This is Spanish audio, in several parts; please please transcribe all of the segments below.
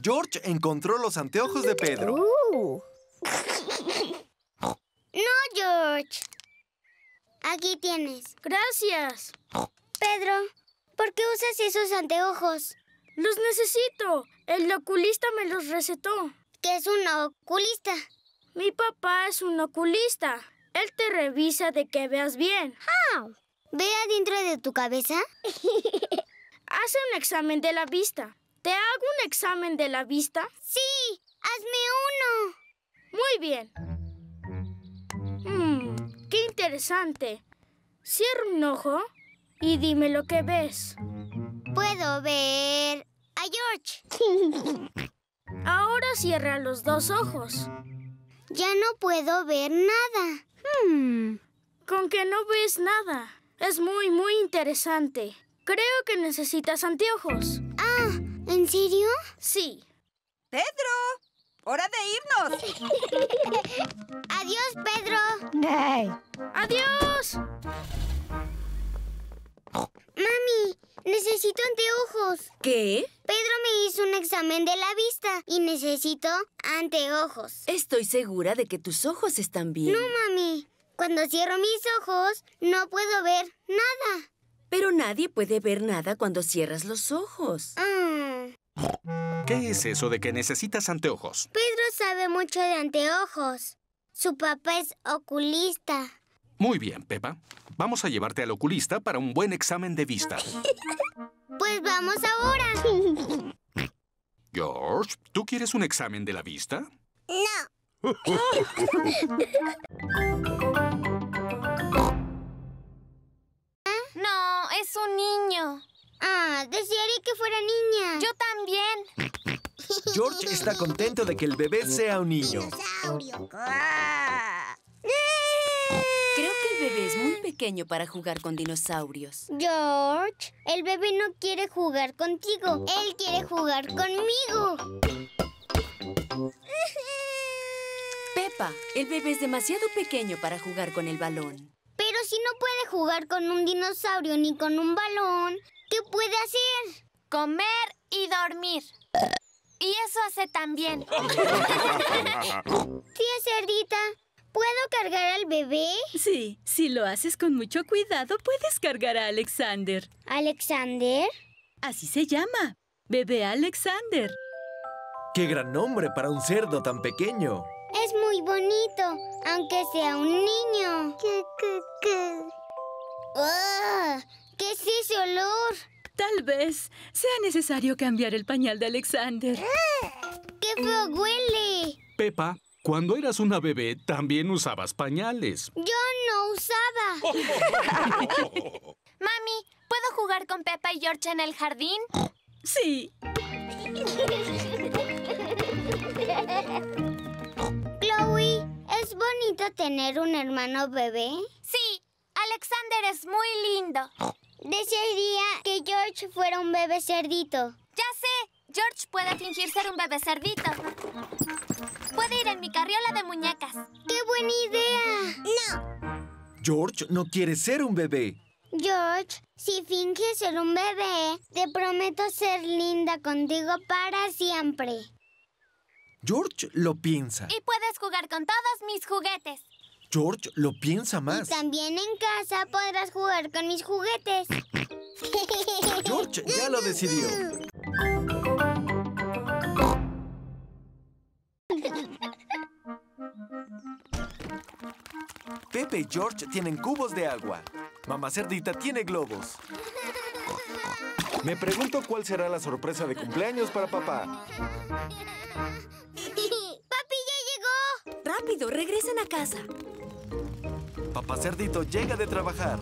George encontró los anteojos de Pedro. Uh. No, George. Aquí tienes. Gracias. Pedro, ¿por qué usas esos anteojos? Los necesito. El oculista me los recetó. ¿Qué es un oculista? Mi papá es un oculista. Él te revisa de que veas bien. ¿Ve adentro de tu cabeza? Hace un examen de la vista. ¿Te hago un examen de la vista? Sí, hazme Muy bien. Hmm, qué interesante. Cierra un ojo y dime lo que ves. uno. Puedo ver a George. Ahora cierra los dos ojos. Ya no puedo ver nada. Hmm. Con que no ves nada. Es muy, muy interesante. Creo que necesitas anteojos. Ah, ¿en serio? Sí. ¡Pedro! ¡Hora de irnos! Adiós, Pedro. ¡Adiós! Mami, necesito anteojos. ¿Qué? Pedro me hizo un examen de la vista y necesito anteojos. Estoy segura de que tus ojos están bien. No, mami. Cuando cierro mis ojos, no puedo ver nada. Pero nadie puede ver nada cuando cierras los ojos. Mm. ¿Qué es eso de que necesitas anteojos? Pedro sabe mucho de anteojos. Su papá es oculista. Muy bien, Pepa. Vamos a llevarte al oculista para un buen examen de vista. Pues vamos ahora. George, ¿tú quieres un examen de la vista? No. No, desearía que fuera niña. Yo también. George está contento de que el bebé sea un niño. Dinosaurio. Creo que el bebé es muy pequeño para jugar con dinosaurios. George, el bebé no quiere jugar contigo. Él quiere jugar conmigo. Pepa, el bebé es demasiado pequeño para jugar con el balón. Pero si no puede jugar con un dinosaurio ni con un balón, ¿qué puede hacer? Comer y dormir. Y eso hace también. Tía Cerdita, ¿puedo cargar al bebé? Sí, si lo haces con mucho cuidado, puedes cargar a Alexander. ¿Alexander? Así se llama. Bebé Alexander. ¡Qué gran nombre para un cerdo tan pequeño! Es muy bonito, aunque sea un niño. ¡Ah! ¿Qué es ese olor? Tal vez sea necesario cambiar el pañal de Alexander. ¡Qué feo huele! Pepa, cuando eras una bebé también usabas pañales. Yo no usaba. Mami, ¿puedo jugar con Pepa y George en el jardín? Sí, ¿es bonito tener un hermano bebé? Sí, Alexander es muy lindo. Desearía que George fuera un bebé cerdito. Ya sé, George puede fingir ser un bebé cerdito. Puede ir en mi carriola de muñecas. ¡Qué buena idea! George no quiere ser un bebé. George, si finges ser un bebé, te prometo ser linda contigo para siempre. George lo piensa. Y puedes jugar con todos mis juguetes. George lo piensa Y más. también en casa podrás jugar con mis juguetes. George ya lo decidió. Pepe y George tienen cubos de agua. Mamá Cerdita tiene globos. Me pregunto cuál será la sorpresa de cumpleaños para papá. Rápido, regresen a casa. Papá Cerdito llega de trabajar.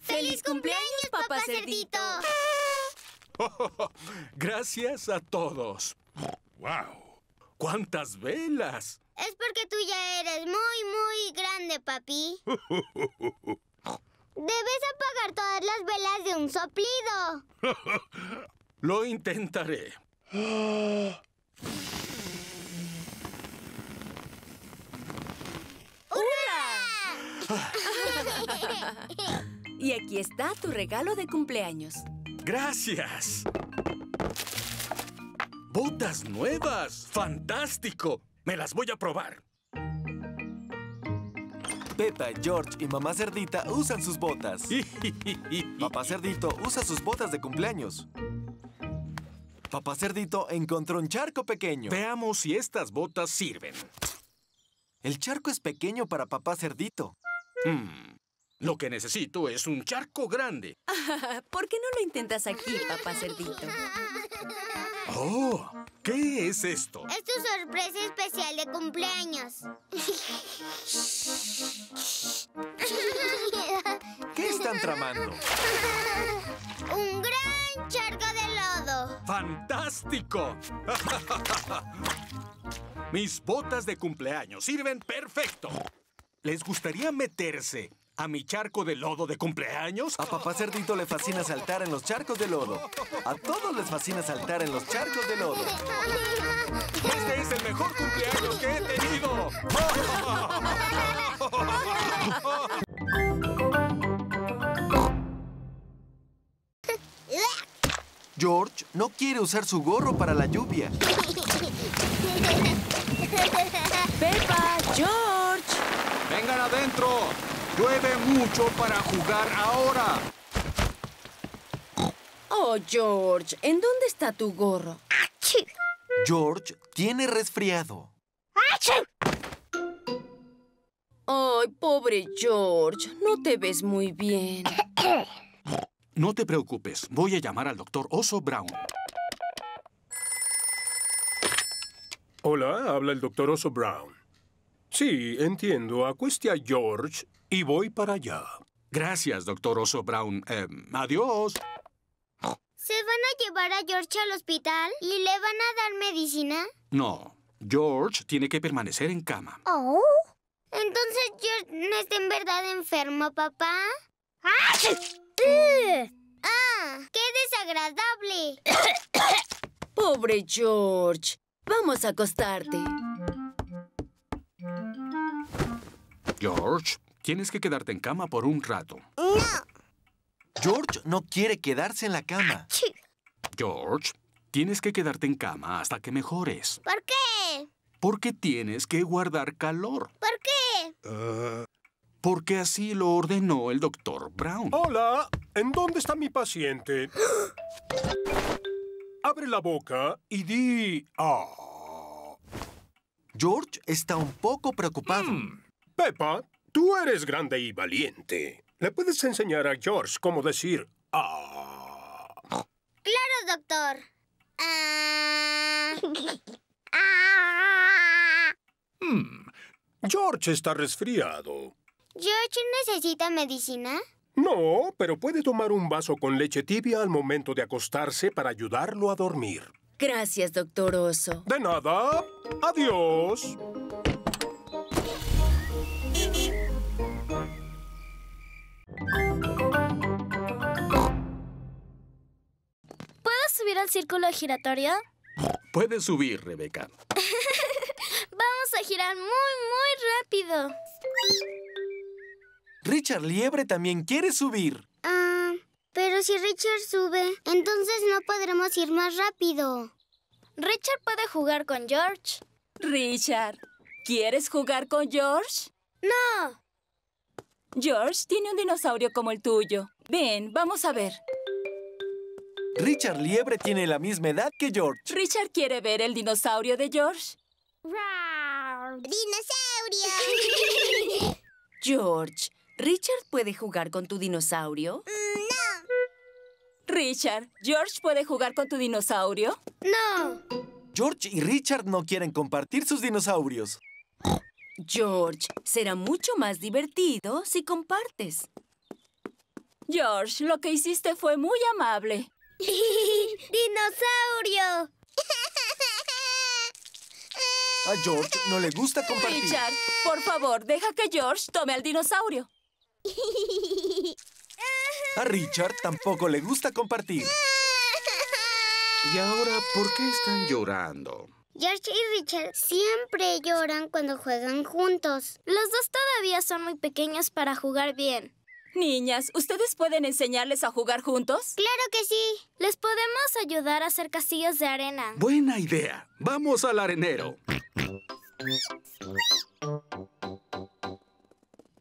¡Feliz cumpleaños, papá cerdito! Gracias a todos. ¡Wow! ¡Cuántas velas! Es porque tú ya eres muy, muy grande, papi. Debes apagar todas las velas de un soplido. Lo intentaré. Y aquí está tu regalo de cumpleaños. Gracias. ¡Botas nuevas! ¡Fantástico! Me las voy a probar. Pepa, George y mamá cerdita usan sus botas. Papá cerdito usa sus botas de cumpleaños. Papá cerdito encontró un charco pequeño. Veamos si estas botas sirven. El charco es pequeño para papá cerdito. Hmm, Lo que necesito es un charco grande. ¿Por qué no lo intentas aquí, papá cerdito? ¡Oh! ¿Qué es esto? Es tu sorpresa especial de cumpleaños. ¿Qué están tramando? Un gran charco de lodo. ¡Fantástico! Mis botas de cumpleaños sirven perfecto. ¿Les gustaría meterse a mi charco de lodo de cumpleaños? A papá cerdito le fascina saltar en los charcos de lodo. A todos les fascina saltar en los charcos de lodo. ¡Este es el mejor cumpleaños que he tenido! George no quiere usar su gorro para la lluvia. Pepa, George. ¡Vengan adentro! Llueve mucho para jugar ahora. Oh, George, ¿en dónde está tu gorro? George tiene resfriado. Ay, pobre George, no te ves muy bien. No te preocupes, voy a llamar al doctor Oso Brown. Hola, habla el doctor Oso Brown. Sí, entiendo. Acueste a George y voy para allá. Gracias, doctor Oso Brown. Eh, adiós. ¿Se van a llevar a George al hospital y le van a dar medicina? No, George tiene que permanecer en cama. Oh. Entonces George no está en verdad enfermo, papá. ¡Ah! ¡Ah! ¡Qué desagradable! Pobre George. Vamos a acostarte. George, tienes que quedarte en cama por un rato. George no quiere quedarse en la cama. George, tienes que quedarte en cama hasta que mejores. ¿Por qué? Porque tienes que guardar calor. ¿Por qué? Porque así lo ordenó el doctor Brown. Hola, ¿en dónde está mi paciente? Abre la boca y di... Ah. George está un poco preocupado. Mm. Peppa, tú eres grande y valiente. ¿Le puedes enseñar a George cómo decir... Ah? Claro, doctor. Ah. Ah. Hmm. George está resfriado. ¿George necesita medicina? No, pero puede tomar un vaso con leche tibia al momento de acostarse para ayudarlo a dormir. Gracias, doctor Oso. De nada. Adiós. Al círculo giratorio? Puedes subir, Rebeca. Vamos a girar muy, muy rápido. Richard Liebre también quiere subir. Ah, pero si Richard sube, entonces no podremos ir más rápido. Richard puede jugar con George. Richard, ¿quieres jugar con George? No. George tiene un dinosaurio como el tuyo. Ven, vamos a ver. Richard Liebre tiene la misma edad que George. ¿Richard quiere ver el dinosaurio de George? ¡Dinosaurio! George, ¿Richard puede jugar con tu dinosaurio? Richard, ¿George puede jugar con tu dinosaurio? No. George y Richard no quieren compartir sus dinosaurios. George, será mucho más divertido si compartes. George, lo que hiciste fue muy amable. ¡Dinosaurio! A George no le gusta compartir. Richard, por favor, deja que George tome al dinosaurio. A Richard tampoco le gusta compartir. ¿Y ahora por qué están llorando? George y Richard siempre lloran cuando juegan juntos. Los dos todavía son muy pequeños para jugar bien. Niñas, ¿ustedes pueden enseñarles a jugar juntos? Claro que sí. Les podemos ayudar a hacer castillos de arena. Buena idea. Vamos al arenero.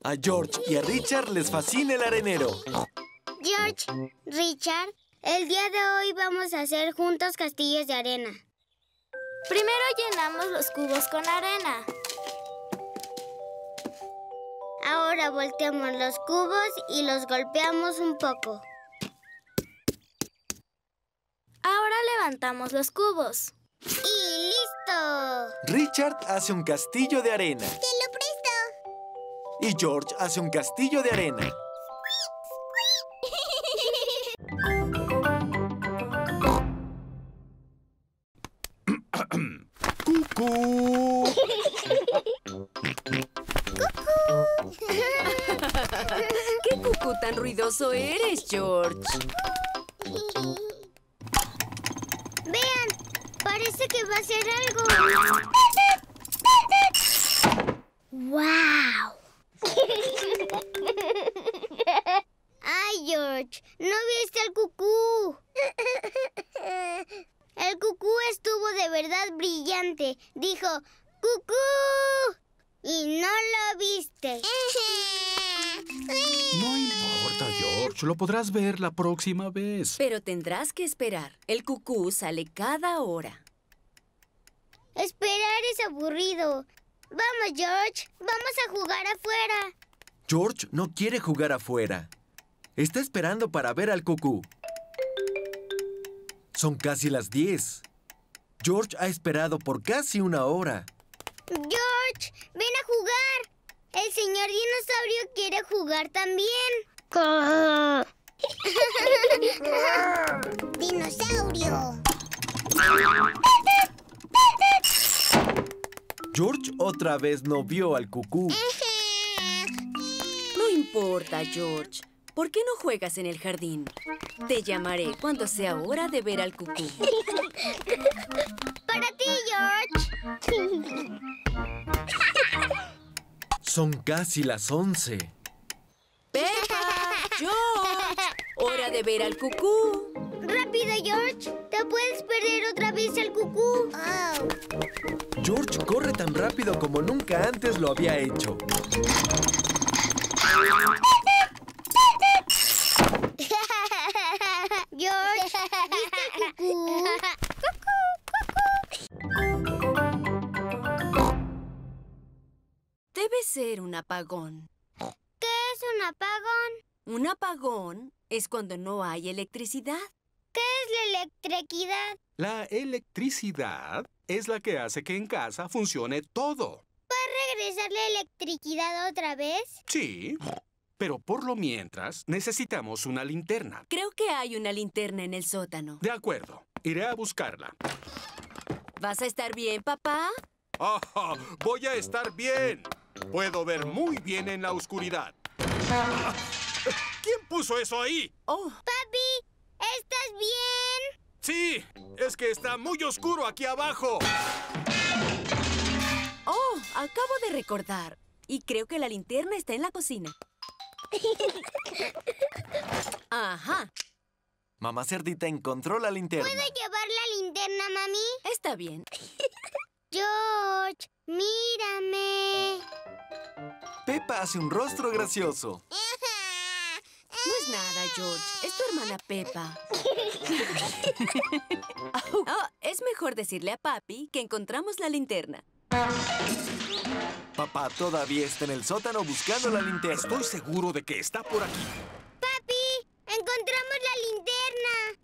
A George y a Richard les fascina el arenero. George, Richard, el día de hoy vamos a hacer juntos castillos de arena. Primero llenamos los cubos con arena. Ahora volteamos los cubos y los golpeamos un poco. Ahora levantamos los cubos. ¡Y listo! Richard hace un castillo de arena. ¡Te lo presto! Y George hace un castillo de arena. Ruidoso eres, George? Vean, parece que va a ser algo. ¡Wow! ¡Ay, George! ¿No viste al cucú? El cucú estuvo de verdad brillante. Dijo, ¡cucú! Y no lo viste. No George. Lo podrás ver la próxima vez. Pero tendrás que esperar. El cucú sale cada hora. Esperar es aburrido. Vamos, George. Vamos a jugar afuera. George no quiere jugar afuera. Está esperando para ver al cucú. Son casi las 10. George ha esperado por casi una hora. George, ven a jugar. El señor dinosaurio quiere jugar también. Dinosaurio. George otra vez no vio al cucú. No importa, George. ¿Por qué no juegas en el jardín? Te llamaré cuando sea hora de ver al cucú. Para ti, George. Son casi las 11. ¡George! ¡Hora de ver al cucú! Rápido, George. Te puedes perder otra vez el cucú. George corre tan rápido como nunca antes lo había hecho. George, ¿viste cucú? Debe ser un apagón. ¿Qué es un apagón? Un apagón es cuando no hay electricidad. ¿Qué es la electricidad? La electricidad es la que hace que en casa funcione todo. ¿Puedes regresar la electricidad otra vez? Sí, pero por lo mientras necesitamos una linterna. Creo que hay una linterna en el sótano. De acuerdo, iré a buscarla. ¿Vas a estar bien, papá? ¡Ah! Voy a estar bien. Puedo ver muy bien en la oscuridad. ¿Quién puso eso ahí? Oh, Papi, ¿estás bien? Sí, es que está muy oscuro aquí abajo. oh, acabo de recordar. Y creo que la linterna está en la cocina. Ajá, Mamá Cerdita encontró la linterna. ¿Puedo llevar la linterna, mami? está bien. George, mírame. Peppa hace un rostro gracioso. No es nada, George. Es tu hermana Peppa. Oh, es mejor decirle a papi que encontramos la linterna. Papá todavía está en el sótano buscando la linterna. Estoy seguro de que está por aquí. Papi, encontramos la linterna.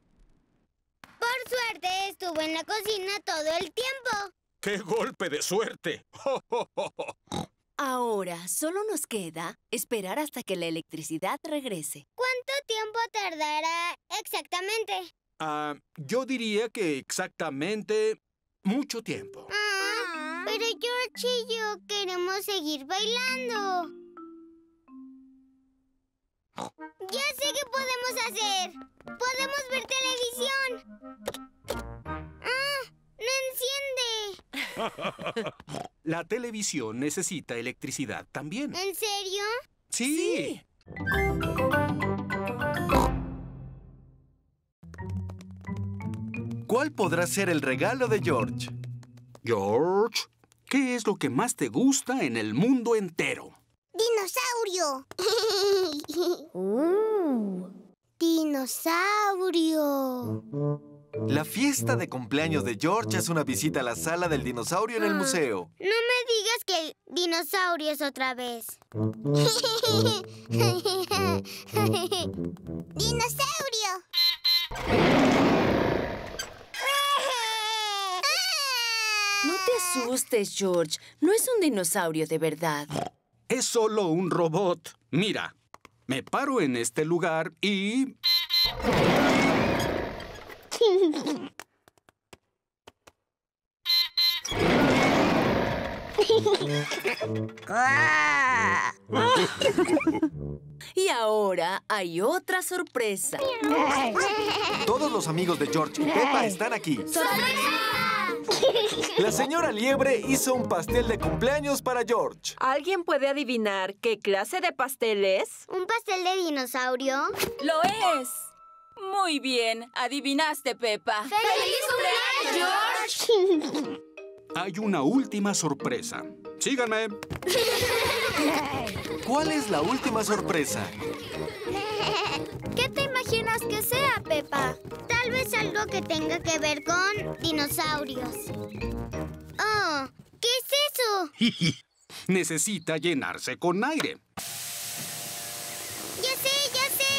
Por suerte estuvo en la cocina todo el tiempo. ¡Qué golpe de suerte! Ahora solo nos queda esperar hasta que la electricidad regrese. ¿Cuánto tiempo tardará exactamente? Ah, yo diría que exactamente mucho tiempo. Ah, pero George y yo queremos seguir bailando. Ya sé qué podemos hacer. Podemos ver televisión. Ah, ¡No enciende! La televisión necesita electricidad también. ¿En serio? Sí. ¿Cuál podrá ser el regalo de George? George, ¿qué es lo que más te gusta en el mundo entero? ¡Dinosaurio! ¡Uh! ¡Dinosaurio! La fiesta de cumpleaños de George es una visita a la sala del dinosaurio en el museo. No me digas que dinosaurios otra vez. ¡Dinosaurio! No te asustes, George. No es un dinosaurio de verdad. Es solo un robot. Mira, me paro en este lugar y... Y ahora hay otra sorpresa. Todos los amigos de George y Peppa están aquí. La señora Liebre hizo un pastel de cumpleaños para George. ¿Alguien puede adivinar qué clase de pastel es? ¿Un pastel de dinosaurio? ¡Lo es! Muy bien, adivinaste, Peppa. ¡Feliz cumpleaños, George! Hay una última sorpresa. Síganme. ¿Cuál es la última sorpresa? ¿Qué te imaginas que sea, Pepa? Tal vez algo que tenga que ver con dinosaurios. Oh, ¿qué es eso? Necesita llenarse con aire. Ya sé, ya sé.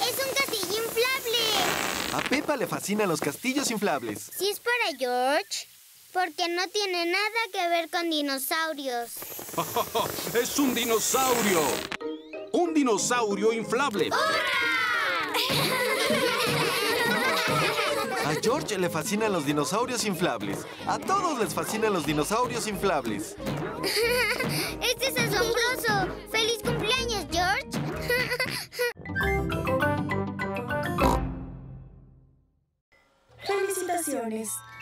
Es un castillo inflable. A Peppa le fascinan los castillos inflables. Si es para George, porque no tiene nada que ver con dinosaurios. ¡Es un dinosaurio! ¡Un dinosaurio inflable! A George le fascinan los dinosaurios inflables. A todos les fascinan los dinosaurios inflables. ¡Este es asombroso! ¡Feliz cumpleaños,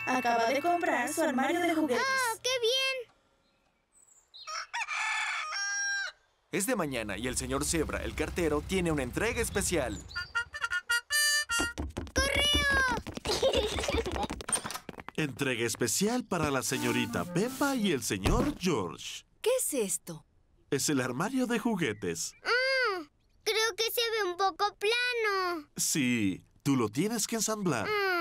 Acaba de comprar su armario de juguetes. ¡Oh, qué bien! Es de mañana y el señor Zebra, el cartero, tiene una entrega especial. Entrega especial para la señorita Peppa y el señor George. ¿Qué es esto? Es el armario de juguetes. Mm, creo que se ve un poco plano. Sí, tú lo tienes que ensamblar. Mm,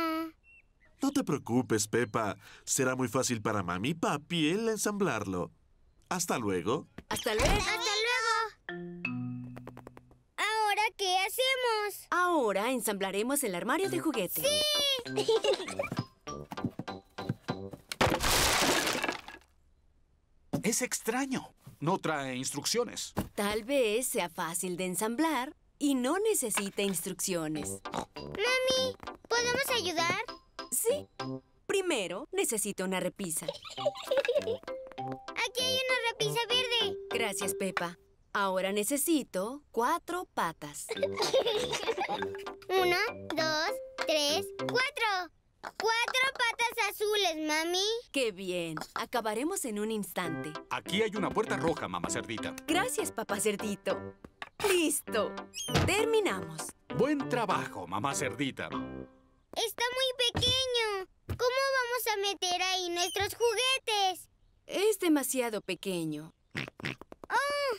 No te preocupes, Peppa. Será muy fácil para mami y papi el ensamblarlo. Hasta luego. Hasta luego. ¡Hasta luego! ¿Ahora qué hacemos? Ahora ensamblaremos el armario de juguetes. Es extraño. No trae instrucciones. Tal vez sea fácil de ensamblar y no necesite instrucciones. Mami, ¿podemos ayudar? Sí. Primero necesito una repisa. Aquí hay una repisa verde. Gracias, Pepa. Ahora necesito cuatro patas. Uno, dos, tres, cuatro. Cuatro patas azules, mami. ¡Qué bien! Acabaremos en un instante. Aquí hay una puerta roja, mamá cerdita. Gracias, papá cerdito. ¡Listo! Terminamos. Buen trabajo, mamá cerdita. Está muy pequeño. ¿Cómo vamos a meter ahí nuestros juguetes? Es demasiado pequeño. ¡Oh!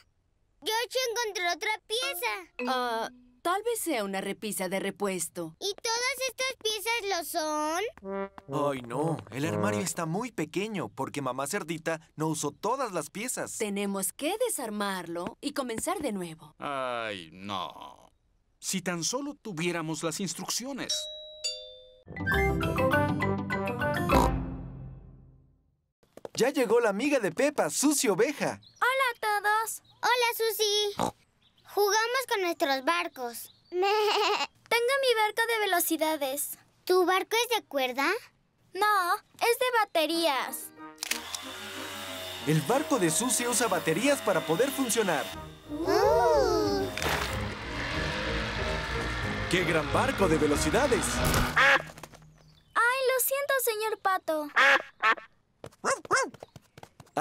George encontró otra pieza. Ah, tal vez sea una repisa de repuesto. ¿Y todas estas piezas lo son? Ay, no. El armario está muy pequeño porque mamá cerdita no usó todas las piezas. Tenemos que desarmarlo y comenzar de nuevo. Ay, no. Si tan solo tuviéramos las instrucciones. Ya llegó la amiga de Peppa, Susi Oveja. Hola a todos. Hola, Susi. Jugamos con nuestros barcos. Tengo mi barco de velocidades. ¿Tu barco es de cuerda? No, es de baterías. El barco de Susi usa baterías para poder funcionar. Uh. ¡Qué gran barco de velocidades! Ay, lo siento, señor Pato.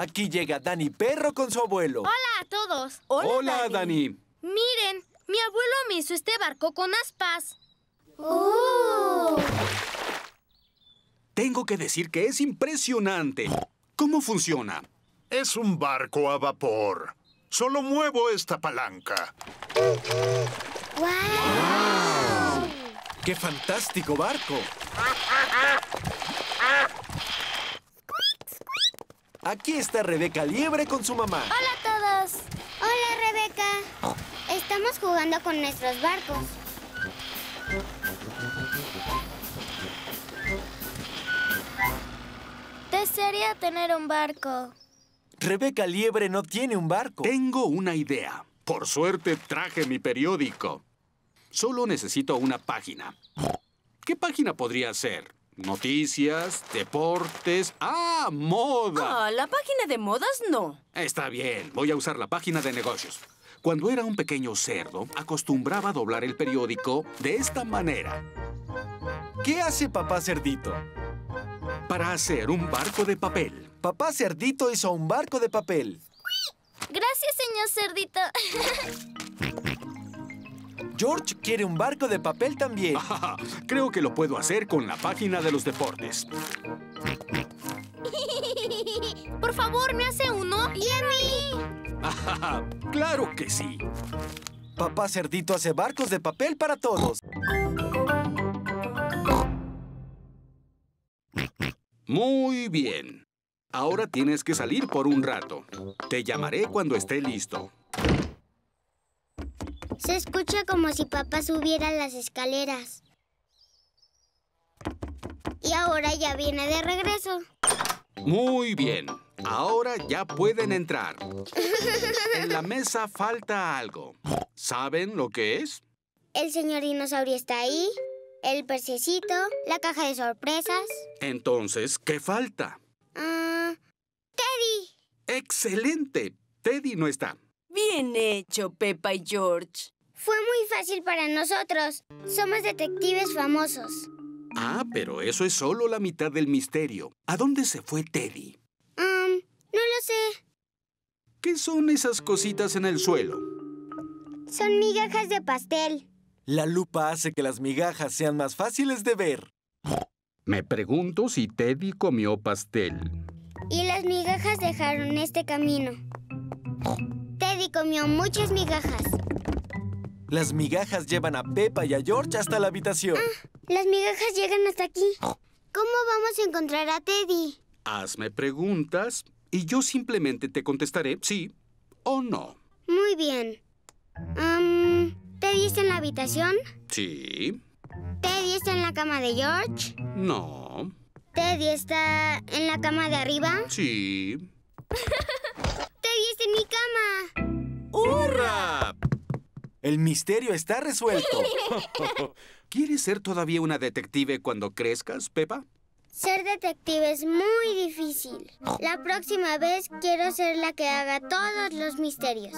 Aquí llega Dani Perro con su abuelo. Hola a todos. Hola, Dani. Miren, mi abuelo me hizo este barco con aspas. Uh. Tengo que decir que es impresionante. ¿Cómo funciona? Es un barco a vapor. Solo muevo esta palanca. ¡Wow! ¡Qué fantástico barco! Aquí está Rebeca Liebre con su mamá. Hola a todos. Hola, Rebeca. Estamos jugando con nuestros barcos. Desearía tener un barco. Rebeca Liebre no tiene un barco. Tengo una idea. Por suerte traje mi periódico. Solo necesito una página. ¿Qué página podría ser? Noticias, deportes... ¡Ah, moda! Ah, la página de modas no. Está bien, voy a usar la página de negocios. Cuando era un pequeño cerdo, acostumbraba a doblar el periódico de esta manera. ¿Qué hace papá cerdito? Para hacer un barco de papel. Papá cerdito hizo un barco de papel. Gracias, señor cerdito. George quiere un barco de papel también. Creo que lo puedo hacer con la página de los deportes. Por favor, ¿me hace uno? ¿Y a mí? ¡Claro que sí! Papá Cerdito hace barcos de papel para todos. Muy bien. Ahora tienes que salir por un rato. Te llamaré cuando esté listo. Se escucha como si papá subiera las escaleras. Y ahora ya viene de regreso. Muy bien. Ahora ya pueden entrar. En la mesa falta algo. ¿Saben lo que es? El señor dinosaurio está ahí, el percecito, la caja de sorpresas. Entonces, ¿qué falta? Ah, Teddy. ¡Excelente! Teddy no está. Bien hecho, Peppa y George. Fue muy fácil para nosotros. Somos detectives famosos. Ah, pero eso es solo la mitad del misterio. ¿A dónde se fue Teddy? Um, no lo sé. ¿Qué son esas cositas en el suelo? Son migajas de pastel. La lupa hace que las migajas sean más fáciles de ver. Me pregunto si Teddy comió pastel. Y las migajas dejaron este camino. Teddy comió muchas migajas. Las migajas llevan a Peppa y a George hasta la habitación. Ah, las migajas llegan hasta aquí. ¿Cómo vamos a encontrar a Teddy? Hazme preguntas y yo simplemente te contestaré sí o no. Muy bien. Um, ¿Teddy está en la habitación? Sí. ¿Teddy está en la cama de George? No. ¿Teddy está en la cama de arriba? Sí. ¡Teddy está en mi cama! ¡Hurra! El misterio está resuelto. ¿Quieres ser todavía una detective cuando crezcas, Pepa? Ser detective es muy difícil. La próxima vez quiero ser la que haga todos los misterios.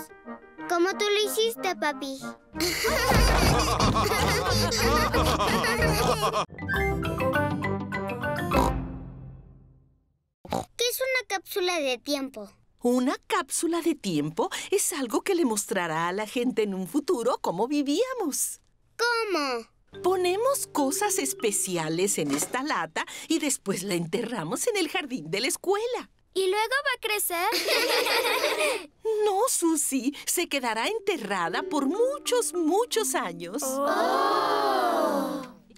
Como tú lo hiciste, papi. ¿Qué es una cápsula de tiempo? Una cápsula de tiempo es algo que le mostrará a la gente en un futuro cómo vivíamos. ¿Cómo? Ponemos cosas especiales en esta lata y después la enterramos en el jardín de la escuela. ¿Y luego va a crecer? no, Susie. Se quedará enterrada por muchos, muchos años. Oh.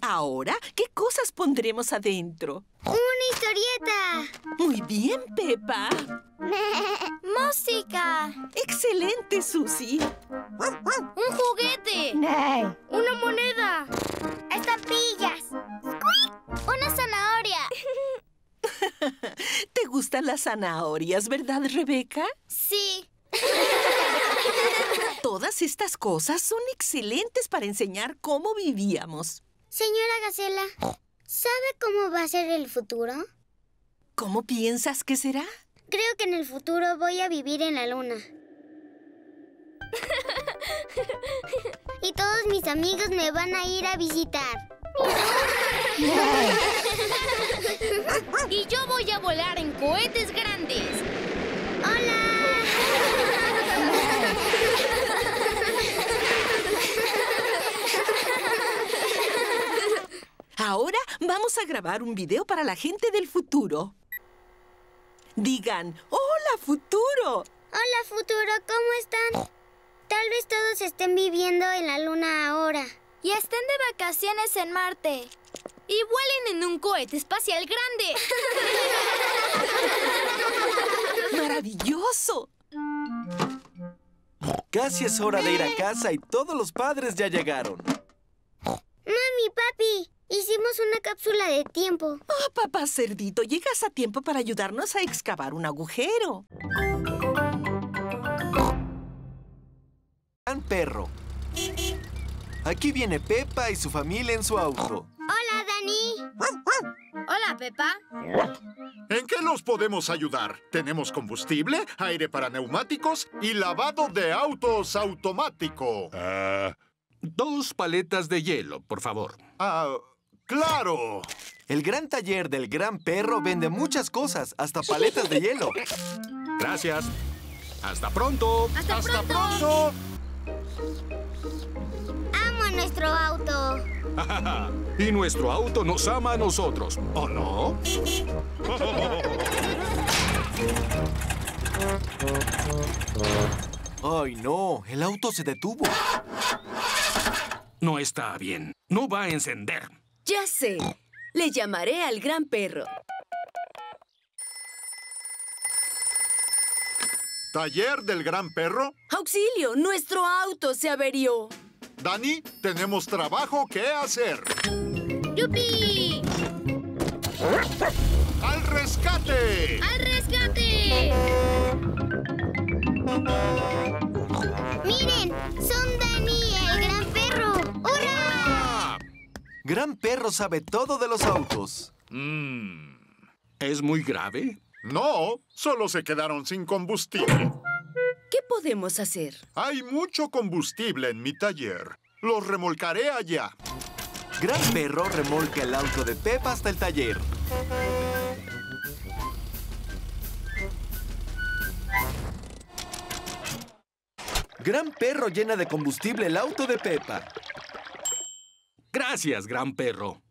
Ahora, ¿qué cosas pondremos adentro? ¡Una historieta! Muy bien, Pepa. ¡Música! ¡Excelente, Susie! ¡Un juguete! ¡Una moneda! ¡Estampillas! ¡Una zanahoria! ¿Te gustan las zanahorias, verdad, Rebeca? Sí. Todas estas cosas son excelentes para enseñar cómo vivíamos. Señora Gacela, ¿sabe cómo va a ser el futuro? ¿Cómo piensas que será? Creo que en el futuro voy a vivir en la luna. y todos mis amigos me van a ir a visitar. y yo voy a volar en cohetes grandes. ¡Hola! Ahora Vamos a grabar un video para la gente del futuro. Digan, ¡Hola, futuro! Hola, futuro, ¿cómo están? Tal vez todos estén viviendo en la luna ahora. Y estén de vacaciones en Marte. Y vuelen en un cohete espacial grande. ¡Maravilloso! Casi es hora de ir a casa y todos los padres ya llegaron. Mami, papi, hicimos una cápsula de tiempo. Oh, papá cerdito, llegas a tiempo para ayudarnos a excavar un agujero. Gran perro. Aquí viene Pepa y su familia en su auto. Hola, Dani. Hola, Pepa. ¿En qué los podemos ayudar? Tenemos combustible, aire para neumáticos y lavado de autos automático. Dos paletas de hielo, por favor. Ah, claro. El gran taller del gran perro vende muchas cosas, hasta paletas de hielo. Gracias. Hasta pronto. Hasta, pronto. Amo nuestro auto. y nuestro auto nos ama a nosotros, ¿o no? Ay, no, el auto se detuvo. No está bien. No va a encender. Ya sé. Le llamaré al gran perro. ¿Taller del gran perro? ¡Auxilio! ¡Nuestro auto se averió! Dani, tenemos trabajo que hacer. ¡Yupi! ¡Al rescate! ¡Al rescate! Miren, son Gran perro sabe todo de los autos. Mm. ¿Es muy grave? No, solo se quedaron sin combustible. ¿Qué podemos hacer? Hay mucho combustible en mi taller. Los remolcaré allá. Gran perro remolca el auto de Pepa hasta el taller. Gran perro llena de combustible el auto de Pepa. Gracias, gran perro.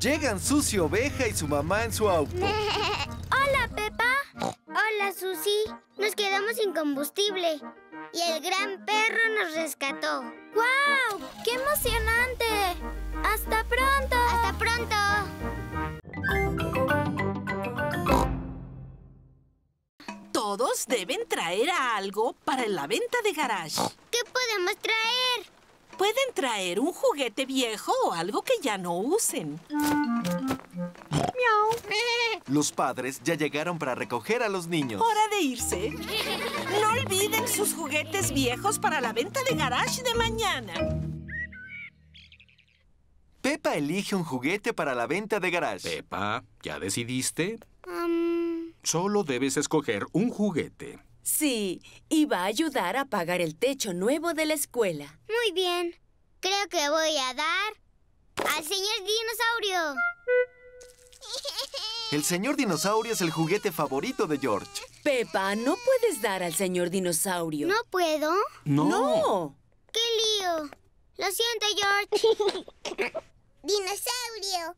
Llegan Susi Oveja y su mamá en su auto. Hola, Pepa. Hola, Susi. Nos quedamos sin combustible. Y el gran perro nos rescató. ¡Guau! ¡Qué emocionante! ¡Hasta pronto! ¡Hasta pronto! Todos deben traer algo para la venta de garage. ¿Qué podemos traer? Pueden traer un juguete viejo o algo que ya no usen. Miau. Los padres ya llegaron para recoger a los niños. Hora de irse. No olviden sus juguetes viejos para la venta de garage de mañana. Pepa elige un juguete para la venta de garage. Pepa, ¿ya decidiste? Um, Solo debes escoger un juguete. Sí, y va a ayudar a pagar el techo nuevo de la escuela. muy bien. Creo que voy a dar al señor dinosaurio. El señor dinosaurio es el juguete favorito de George. Pepa, no puedes dar al señor dinosaurio. ¿No puedo? No. No. ¡Qué lío! Lo siento, George. ¡Dinosaurio!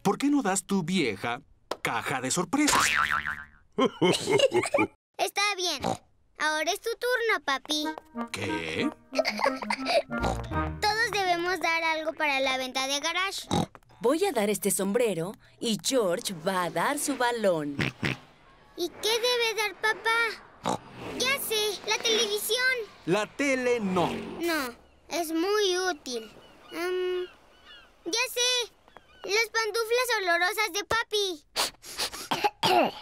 ¿Por qué no das tu vieja caja de sorpresas? Está bien. Ahora es tu turno, papi. ¿Qué? Todos debemos dar algo para la venta de garage. Voy a dar este sombrero y George va a dar su balón. ¿Y qué debe dar papá? Ya sé, la televisión. La tele no. No, es muy útil. Mm, ya sé, las pantuflas olorosas de papi.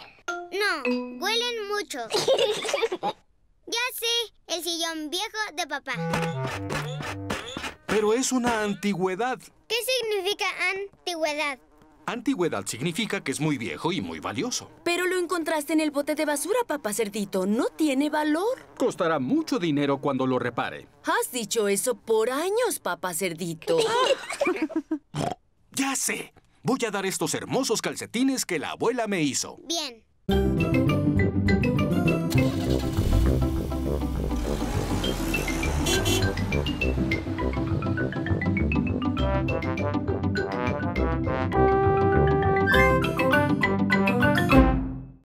No, huelen mucho. Ya sé, el sillón viejo de papá. Pero es una antigüedad. ¿Qué significa antigüedad? Antigüedad significa que es muy viejo y muy valioso. Pero lo encontraste en el bote de basura, papá cerdito. No tiene valor. Costará mucho dinero cuando lo repare. Has dicho eso por años, papá cerdito. Ya sé. Voy a dar estos hermosos calcetines que la abuela me hizo. Bien. Thank you.